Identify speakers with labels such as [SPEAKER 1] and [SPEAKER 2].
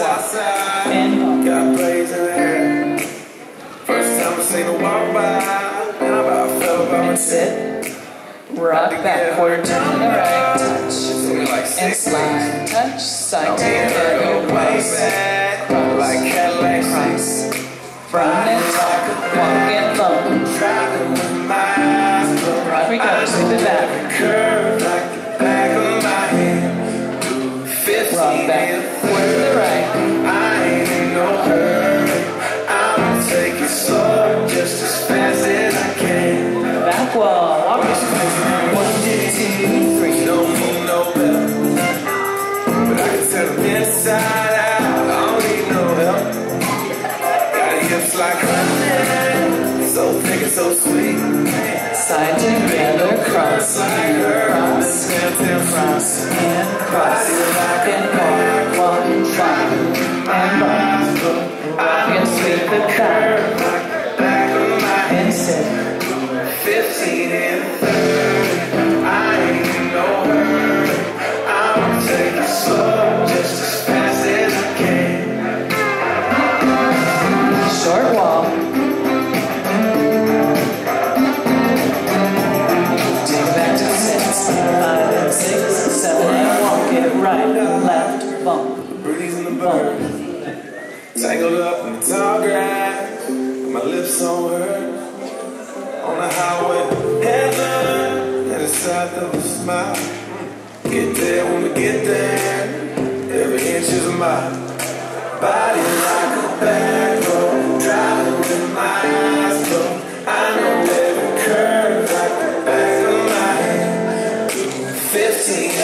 [SPEAKER 1] bump. Got praise in the air. First time I seen her walk by, and I about fell about my
[SPEAKER 2] sit. Rock backward to the right, touch. Like And slide, touch, side to the no way
[SPEAKER 1] cross. Cross. like Cadillac
[SPEAKER 2] Cross.
[SPEAKER 1] Run and talk, walk and
[SPEAKER 2] bump.
[SPEAKER 1] Driving with my eyes. Right we go, sweep it back. Do 15 Rock and backward to the right. I ain't in no hurry. I'ma take it slow, just as fast as I can.
[SPEAKER 2] Back wall, walk it. One, two, three. Don't
[SPEAKER 1] need no better, but I can tell them inside out. I don't need no help. Got hips like honey, so thick and so sweet.
[SPEAKER 2] Side together, cross. Like her, Cross.
[SPEAKER 1] downtown Cross
[SPEAKER 2] and cross. Rock and walk, walk and bump.
[SPEAKER 1] Rock and sweep it back. her. Tangled up in the tall grass, my lips on her. On the highway, heaven, and the side of a smile. Get there when we get there, every inch is mine. Body like a back road, driving with my eyes closed. I know every curve like the back of my hand. 15